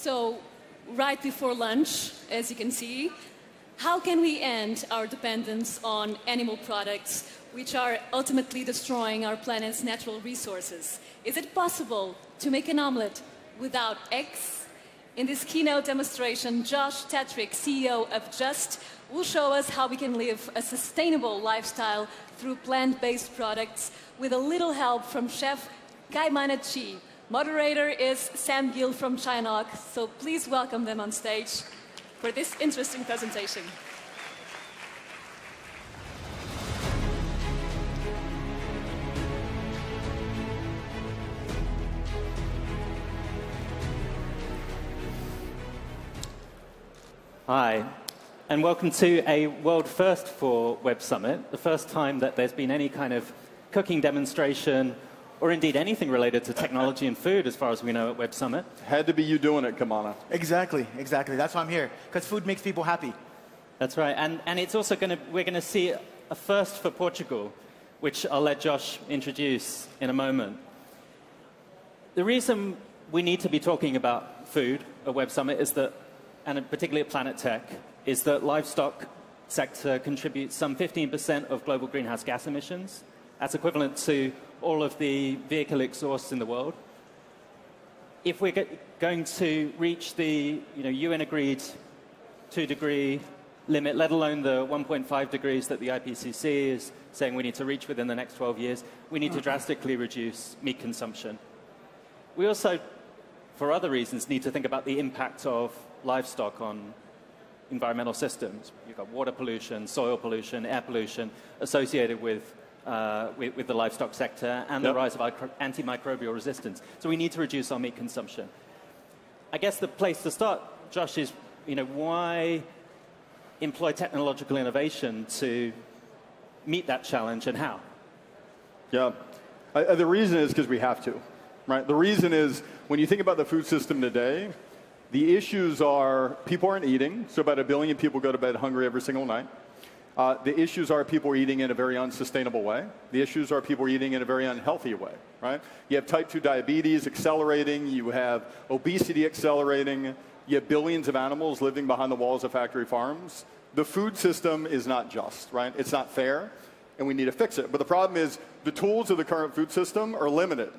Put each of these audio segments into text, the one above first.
So, right before lunch, as you can see, how can we end our dependence on animal products, which are ultimately destroying our planet's natural resources? Is it possible to make an omelette without eggs? In this keynote demonstration, Josh Tetrick, CEO of Just, will show us how we can live a sustainable lifestyle through plant-based products with a little help from chef Kaimana Chee. Moderator is Sam Gill from China Dialogue, so please welcome them on stage for this interesting presentation. Hi, and welcome to a world first for Web Summit, the first time that there's been any kind of cooking demonstration or indeed anything related to technology and food, as far as we know at Web Summit. Had to be you doing it, Kaimana. Exactly, exactly. That's why I'm here, because food makes people happy. That's right, and, and it's also going to, we're going to see a first for Portugal, which I'll let Josh introduce in a moment. The reason we need to be talking about food at Web Summit is that, and particularly at Planet Tech, is that livestock sector contributes some 15% of global greenhouse gas emissions. That's equivalent to all of the vehicle exhausts in the world. If we're going to reach the you know, UN agreed two degree limit, let alone the 1.5 degrees that the IPCC is saying we need to reach within the next 12 years, we need to drastically reduce meat consumption. We also, for other reasons, need to think about the impact of livestock on environmental systems. You've got water pollution, soil pollution, air pollution associated with uh, with, with, the livestock sector and yep. the rise of antimicrobial resistance. So we need to reduce our meat consumption. I guess the place to start, Josh, is you know why employ technological innovation to meet that challenge and how? Yeah, I, the reason is because we have to, right? The reason is when you think about the food system today, the issues are people aren't eating, so about a billion people go to bed hungry every single night. Uh, the issues are people are eating in a very unsustainable way. The issues are people are eating in a very unhealthy way, right? You have type 2 diabetes accelerating, you have obesity accelerating, you have billions of animals living behind the walls of factory farms. The food system is not just, right? It's not fair, and we need to fix it. But the problem is the tools of the current food system are limited.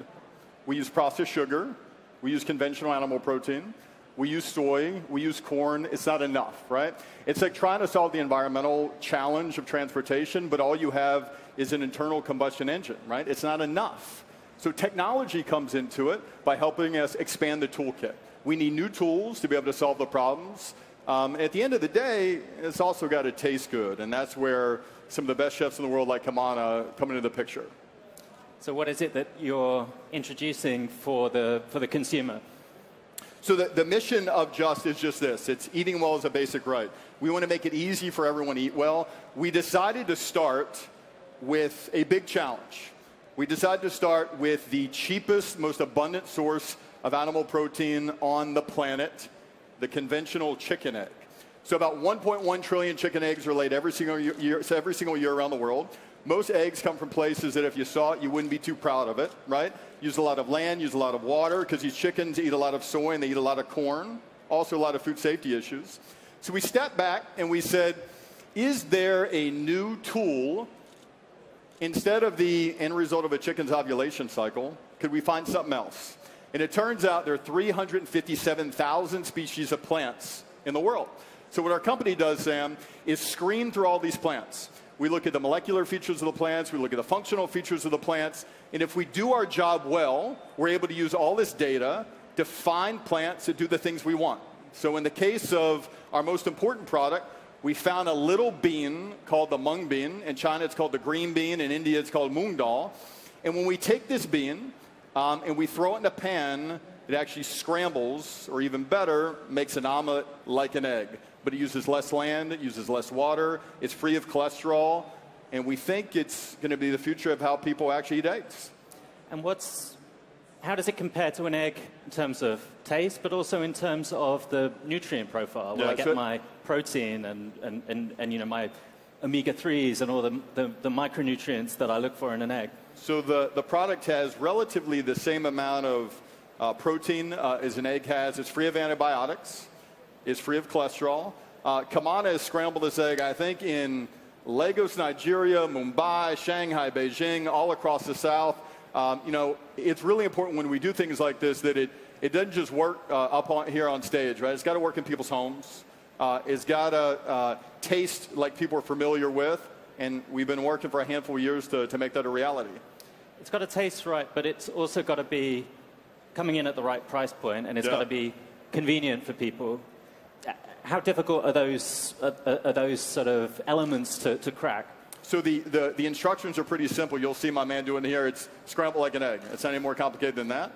We use processed sugar, we use conventional animal protein, we use soy, we use corn. It's not enough, right? It's like trying to solve the environmental challenge of transportation, but all you have is an internal combustion engine, right? It's not enough. So technology comes into it by helping us expand the toolkit. We need new tools to be able to solve the problems. Um, at the end of the day, it's also got to taste good, and that's where some of the best chefs in the world, like Kaimana, come into the picture. So, what is it that you're introducing for the for the consumer? So the, the mission of Just is just this. It's eating well is a basic right. We want to make it easy for everyone to eat well. We decided to start with a big challenge. We decided to start with the cheapest, most abundant source of animal protein on the planet, the conventional chicken egg. So about 1.1 trillion chicken eggs are laid every single year, every single year around the world. Most eggs come from places that if you saw it, you wouldn't be too proud of it, right? Use a lot of land, use a lot of water, because these chickens eat a lot of soy and they eat a lot of corn. Also, a lot of food safety issues. So we stepped back and we said, is there a new tool instead of the end result of a chicken's ovulation cycle? Could we find something else? And it turns out there are 357,000 species of plants in the world. So what our company does, Sam, is screen through all these plants. We look at the molecular features of the plants, we look at the functional features of the plants, and if we do our job well, we're able to use all this data to find plants that do the things we want. So in the case of our most important product, we found a little bean called the mung bean. In China, it's called the green bean. In India, it's called moong dal. And when we take this bean um, and we throw it in a pan, it actually scrambles, or even better, makes an omelet like an egg but it uses less land, it uses less water, it's free of cholesterol, and we think it's going to be the future of how people actually eat eggs. And what's how does it compare to an egg in terms of taste, but also in terms of the nutrient profile? Will yeah, I get my protein and, and, and, and you know my omega 3s and all the, the, the, micronutrients that I look for in an egg? So the, the product has relatively the same amount of uh, protein uh, as an egg has. It's free of antibiotics. It's free of cholesterol. Uh, Kaimana has scrambled this egg, I think, in Lagos, Nigeria, Mumbai, Shanghai, Beijing, all across the South. Um, you know, it's really important when we do things like this that it, it doesn't just work uh, up on, here on stage, right? It's got to work in people's homes. Uh, it's got to uh, taste like people are familiar with, and we've been working for a handful of years to, to make that a reality. It's got to taste right, but it's also got to be coming in at the right price point, and it's Yeah. got to be convenient for people. How difficult are those, are, are those sort of elements to, to crack? So the, the, the instructions are pretty simple. You'll see my man doing here. It's scrambled like an egg. It's not any more complicated than that.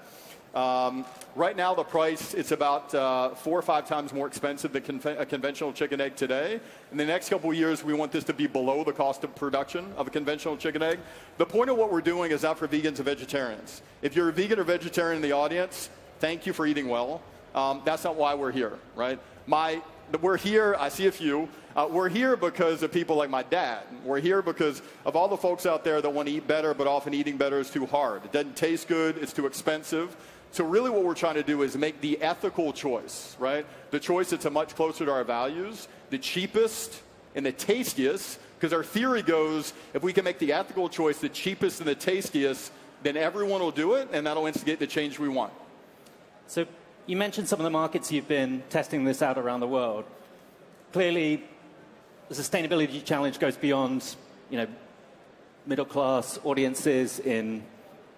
Um, right now, the price it's about uh, four or five times more expensive than conve- a conventional chicken egg today. In the next couple of years, we want this to be below the cost of production of a conventional chicken egg. The point of what we're doing is not for vegans and vegetarians. If you're a vegan or vegetarian in the audience, thank you for eating well. Um, that's not why we're here, right? My, we're here. I see a few. Uh, we're here because of people like my dad. We're here because of all the folks out there that want to eat better, but often eating better is too hard. It doesn't taste good. It's too expensive. So really, what we're trying to do is make the ethical choice, right? The choice that's a much closer to our values, the cheapest and the tastiest. Because our theory goes, if we can make the ethical choice the cheapest and the tastiest, then everyone will do it, and that'll instigate the change we want. So you mentioned some of the markets you've been testing this out around the world. Clearly, the sustainability challenge goes beyond, you know, middle class audiences in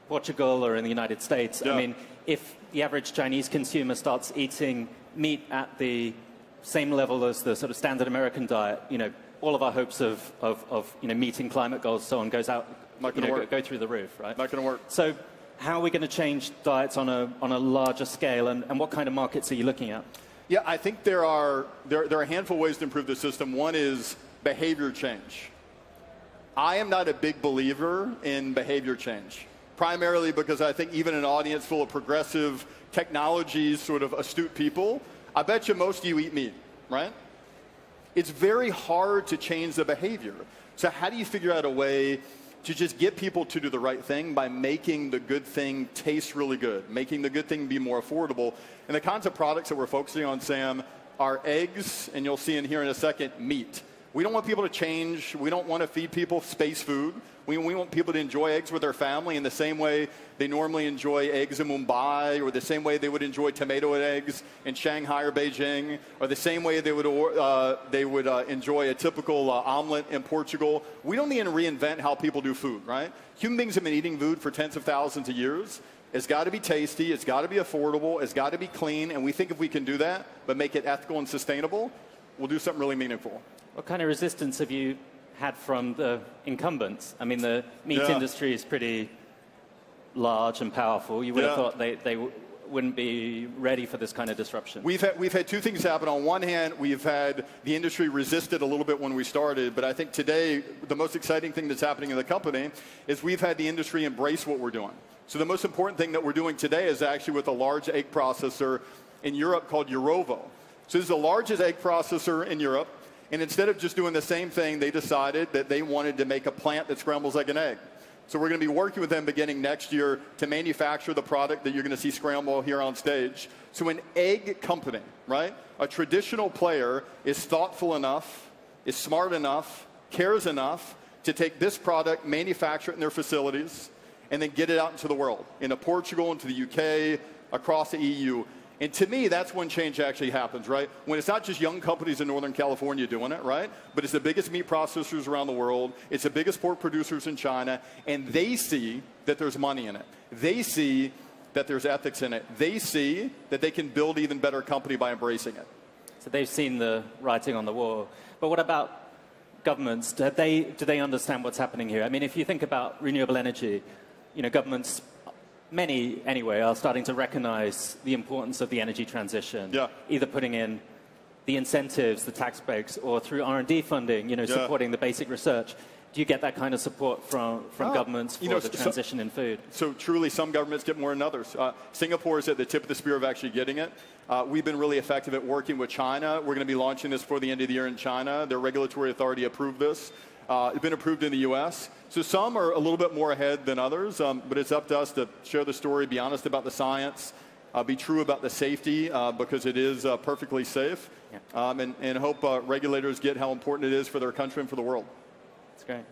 Portugal or in the United States. Yeah. I mean, if the average Chinese consumer starts eating meat at the same level as the sort of standard American diet, you know, all of our hopes of, of, of you know, meeting climate goals, so on, goes out, Not gonna know, work. go, go through the roof, right? Not going to work. So, how are we going to change diets on a, on a larger scale, and, and what kind of markets are you looking at? Yeah, I think there are, there, there are a handful of ways to improve the system. One is behavior change. I am not a big believer in behavior change, primarily because I think even an audience full of progressive technology, sort of astute people, I bet you most of you eat meat, right? It's very hard to change the behavior. So, how do you figure out a way to just get people to do the right thing by making the good thing taste really good, making the good thing be more affordable? And the kinds of products that we're focusing on, Sam, are eggs, and you'll see in here in a second, meat. We don't want people to change. We don't want to feed people space food. We, we want people to enjoy eggs with their family in the same way they normally enjoy eggs in Mumbai, or the same way they would enjoy tomato eggs in Shanghai or Beijing, or the same way they would, uh, they would uh, enjoy a typical uh, omelet in Portugal. We don't need to reinvent how people do food, right? Human beings have been eating food for tens of thousands of years. It's got to be tasty, it's got to be affordable, it's got to be clean, and we think if we can do that, but make it ethical and sustainable, we'll do something really meaningful. What kind of resistance have you had from the incumbents? I mean, the meat Yeah. industry is pretty large and powerful. You would have thought they, they w- wouldn't be ready for this kind of disruption. We've had, we've had two things happen. On one hand, we've had the industry resisted a little bit when we started, but I think today the most exciting thing that's happening in the company is we've had the industry embrace what we're doing. So the most important thing that we're doing today is actually with a large egg processor in Europe called Eurovo. So this is the largest egg processor in Europe, and instead of just doing the same thing, they decided that they wanted to make a plant that scrambles like an egg. So we're going to be working with them beginning next year to manufacture the product that you're going to see scramble here on stage. So an egg company, right? A traditional player is thoughtful enough, is smart enough, cares enough to take this product, manufacture it in their facilities, and then get it out into the world, into Portugal, into the UK, across the EU. And to me, that's when change actually happens, right? When it's not just young companies in Northern California doing it, right? But it's the biggest meat processors around the world. It's the biggest pork producers in China. And they see that there's money in it. They see that there's ethics in it. They see that they can build even better company by embracing it. So they've seen the writing on the wall. But what about governments? Do they, do they understand what's happening here? I mean, if you think about renewable energy, you know, governments, many anyway, are starting to recognize the importance of the energy transition. Yeah. Either putting in the incentives, the tax breaks, or through R&D funding, you know, Yeah. supporting the basic research. Do you get that kind of support from, from Oh, governments for you know, the so- transition in food? So truly, some governments get more than others. Uh, Singapore is at the tip of the spear of actually getting it. Uh, we've been really effective at working with China. We're going to be launching this before the end of the year in China. Their regulatory authority approved this. Uh, it's been approved in the U.S. So some are a little bit more ahead than others, um, but it's up to us to share the story, be honest about the science, uh, be true about the safety uh, because it is uh, perfectly safe, Yeah. um, and, and hope uh, regulators get how important it is for their country and for the world. That's great.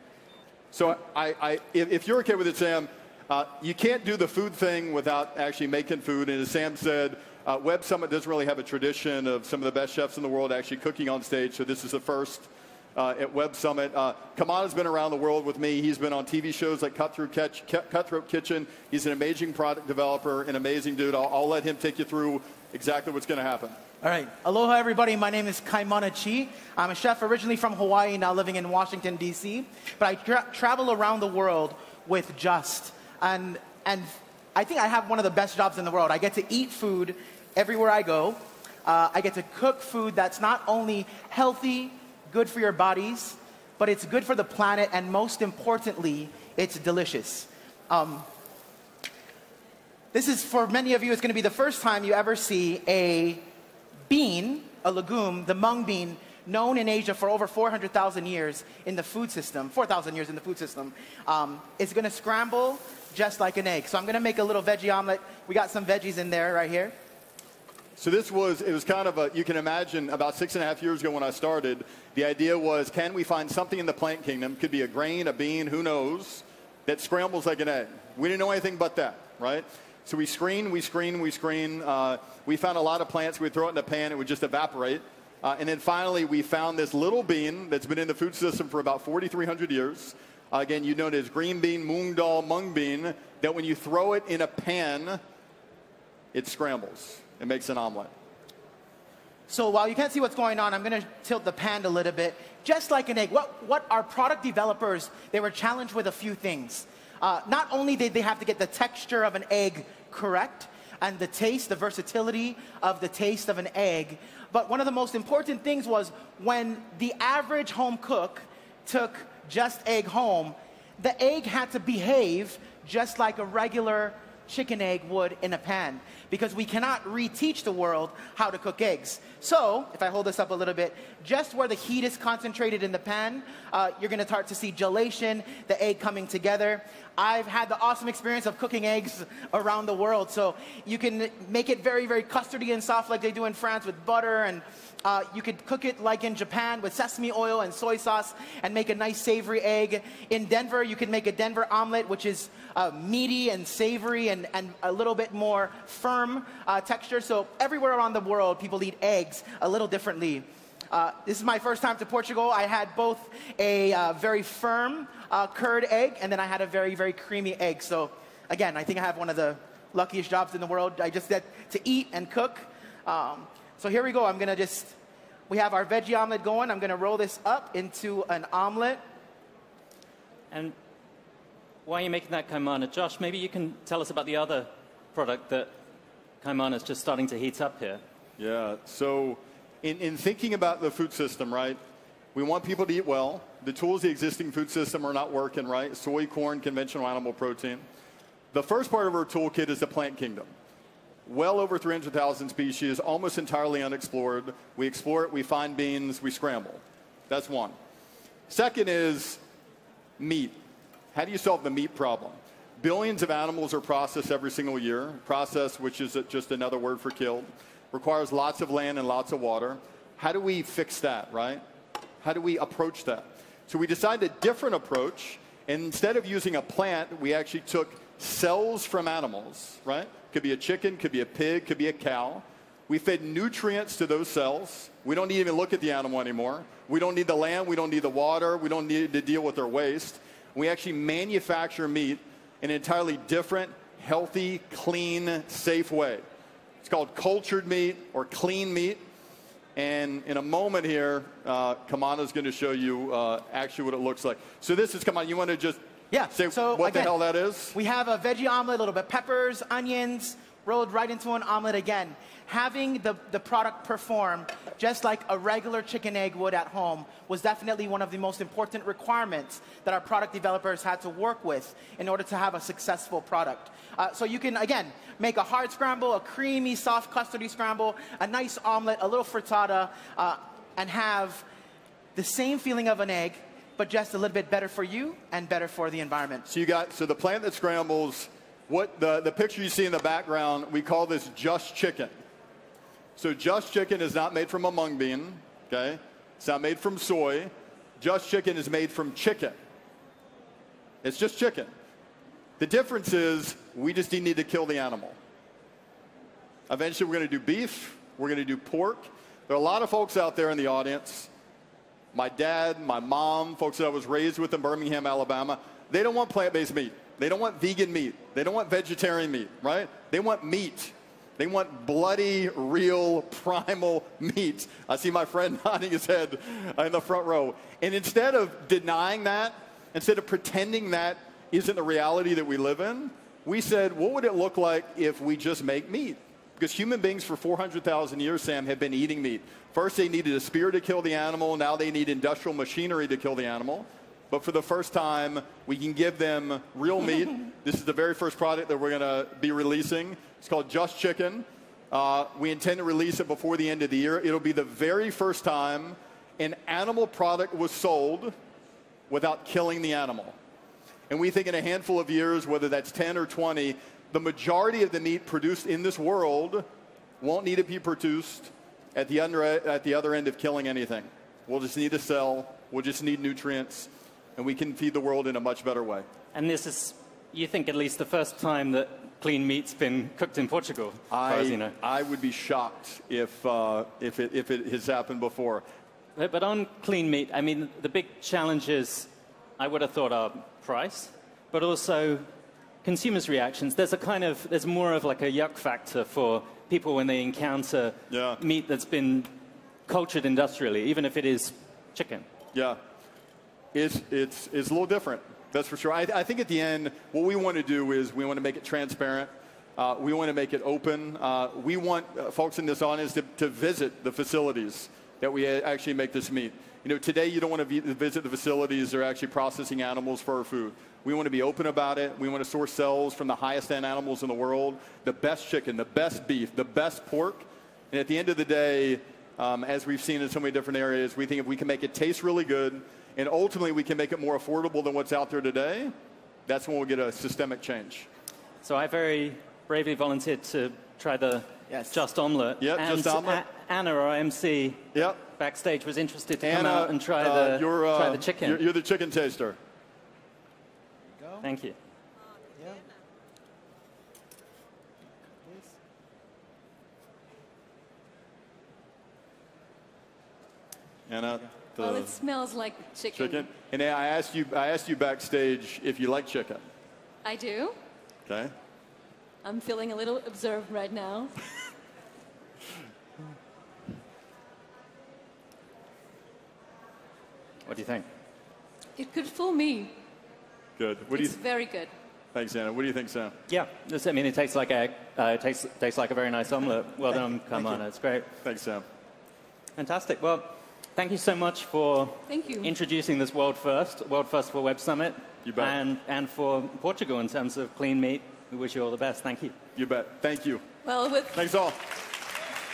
So I, I, if, if you're okay with it, Sam, uh, you can't do the food thing without actually making food. And as Sam said, uh, Web Summit doesn't really have a tradition of some of the best chefs in the world actually cooking on stage. So this is the first uh, at Web Summit. Uh, Kaimana's been around the world with me. He's been on TV shows like Cutthroat, Catch, Cutthroat Kitchen. He's an amazing product developer, an amazing dude. I'll, I'll let him take you through exactly what's going to happen. All right. Aloha, everybody. My name is Kaimana Chee. I'm a chef originally from Hawaii, now living in Washington, D.C. But I tra- travel around the world with Just. And, and I think I have one of the best jobs in the world. I get to eat food everywhere I go. Uh, I get to cook food that's not only healthy, good for your bodies, but it's good for the planet, and most importantly, it's delicious. Um, this is for many of you, it's going to be the first time you ever see a bean, a legume, the mung bean, known in Asia for over 400,000 years in the food system, 4,000 years in the food system, um, going to scramble just like an egg. So I'm going to make a little veggie omelet. We got some veggies in there right here. So this was, it was kind of a, you can imagine about six and a half years ago when I started, the idea was, can we find something in the plant kingdom, could be a grain, a bean, who knows, that scrambles like an egg. We didn't know anything but that, right? So we screen, we screen, we screen. Uh, we found a lot of plants. We'd throw it in a pan, it would just evaporate. Uh, and then finally, we found this little bean that's been in the food system for about 4,300 years. Uh, again, you know it as green bean, mung dal, mung bean, that when you throw it in a pan, it scrambles. It makes an omelet. So while you can't see what's going on, I'm going to tilt the pan a little bit. Just like an egg, what, what our product developers, they were challenged with a few things. Uh, not only did they have to get the texture of an egg correct, and the taste, the versatility of the taste of an egg, but one of the most important things was when the average home cook took just egg home, the egg had to behave just like a regular chicken egg would in a pan because we cannot reteach the world how to cook eggs. So, if I hold this up a little bit, just where the heat is concentrated in the pan, uh, you're gonna start to see gelation, the egg coming together. I've had the awesome experience of cooking eggs around the world. So, you can make it very, very custardy and soft like they do in France with butter and uh, you could cook it like in Japan with sesame oil and soy sauce and make a nice savory egg. In Denver, you can make a Denver omelet, which is uh, meaty and savory and, and a little bit more firm uh, texture. So everywhere around the world, people eat eggs a little differently. Uh, this is my first time to Portugal. I had both a uh, very firm uh, curd egg and then I had a very, very creamy egg. So again, I think I have one of the luckiest jobs in the world. I just get to eat and cook. Um, so here we go. I'm going to just, we have our veggie omelet going. I'm going to roll this up into an omelet. And while you're making that kaimana, Josh, maybe you can tell us about the other product that kaimana is just starting to heat up here. Yeah, so in, in thinking about the food system, right, we want people to eat well. The tools the existing food system are not working, right? Soy, corn, conventional animal protein. The first part of our toolkit is the plant kingdom. Well over 300,000 species, almost entirely unexplored. We explore it, we find beans, we scramble. That's one. Second is meat. How do you solve the meat problem? Billions of animals are processed every single year. Processed, which is just another word for killed, requires lots of land and lots of water. How do we fix that, right? How do we approach that? So we decided a different approach. Instead of using a plant, we actually took cells from animals, right? Could be a chicken, could be a pig, could be a cow. We fed nutrients to those cells. We don't need to even look at the animal anymore. We don't need the land, we don't need the water, we don't need to deal with their waste. We actually manufacture meat in an entirely different, healthy, clean, safe way. It's called cultured meat or clean meat. And in a moment here, uh, Kaimana is going to show you uh, actually what it looks like. So this is, Kaimana, you want to just yeah. say so what again, the hell that is? We have a veggie omelet, a little bit peppers, onions, rolled right into an omelet again. Having the, the product perform just like a regular chicken egg would at home was definitely one of the most important requirements that our product developers had to work with in order to have a successful product. Uh, so you can, again, make a hard scramble, a creamy, soft custardy scramble, a nice omelet, a little frittata, uh, and have the same feeling of an egg, but just a little bit better for you and better for the environment. So you got so the plant that scrambles What the, the picture you see in the background, we call this just chicken. So just chicken is not made from a mung bean, okay? It's not made from soy. Just chicken is made from chicken. It's just chicken. The difference is we just need to kill the animal. Eventually, we're going to do beef. We're going to do pork. There are a lot of folks out there in the audience. My dad, my mom, folks that I was raised with in Birmingham, Alabama, they don't want plant based meat. They don't want vegan meat. They don't want vegetarian meat, right? They want meat. They want bloody, real, primal meat. I see my friend nodding his head in the front row. And instead of denying that, instead of pretending that isn't the reality that we live in, we said, what would it look like if we just make meat? Because human beings for 400,000 years, Sam, have been eating meat. First, they needed a spear to kill the animal. Now they need industrial machinery to kill the animal. But for the first time, we can give them real meat. this is the very first product that we're going to be releasing. It's called Just Chicken. Uh, we intend to release it before the end of the year. It'll be the very first time an animal product was sold without killing the animal. And we think in a handful of years, whether that's 10 or 20, the majority of the meat produced in this world won't need to be produced at the, under, at the other end of killing anything. We'll just need to sell, we'll just need nutrients, and we can feed the world in a much better way. And this is, you think, at least the first time that clean meat's been cooked in Portugal, I, you know. I would be shocked if, uh, if, it, if it has happened before. But, but on clean meat, I mean, the big challenges I would have thought are price, but also consumers' reactions. There's a kind of, there's more of like a yuck factor for people when they encounter Yeah. meat that's been cultured industrially, even if it is chicken. Yeah, it's, it's, it's a little different. That's for sure. I, I think at the end, what we want to do is we want to make it transparent. Uh, we want to make it open. Uh, we want uh, folks in this audience to, to visit the facilities that we actually make this meat. You know, today you don't want to visit the facilities that are actually processing animals for our food. We want to be open about it. We want to source cells from the highest end animals in the world, the best chicken, the best beef, the best pork. And at the end of the day, um, as we've seen in so many different areas, we think if we can make it taste really good and ultimately we can make it more affordable than what's out there today, that's when we'll get a systemic change. So I very bravely volunteered to try the Yes. Just Omelette. Yep, and Just Omelette. A- Anna, our MC, Yep. backstage was interested to come out and try, uh, the, you're, uh, try the chicken. You're, you're the chicken taster. Thank you. Yeah. Anna, the Well, it smells like chicken. chicken. And I asked you, I asked you backstage if you like chicken. I do. Okay. I'm feeling a little observed right now. What do you think? It could fool me. Good. What do you? it's very good. Thanks, Anna. What do you think, Sam? Yeah, this, I mean, it tastes like egg. Uh, it tastes, tastes like a very nice omelette. Well done, Kaimana, it's great. Thanks, Sam. Fantastic. Well, thank you so much for Thank you. introducing this World First, World First for Web Summit. You bet. And, and for Portugal in terms of clean meat. We wish you all the best. Thank you. You bet. Thank you. Well, with, Thanks all.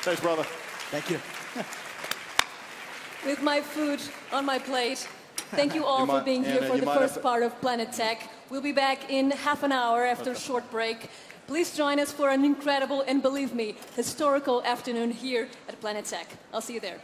Thanks, brother. Thank you. with my food on my plate, thank you all You for might- being here Anna, for the first have- part of Planet Tech. We'll be back in half an hour after a short break. Please join us for an incredible and believe me, historical afternoon here at Planet Tech. I'll see you there.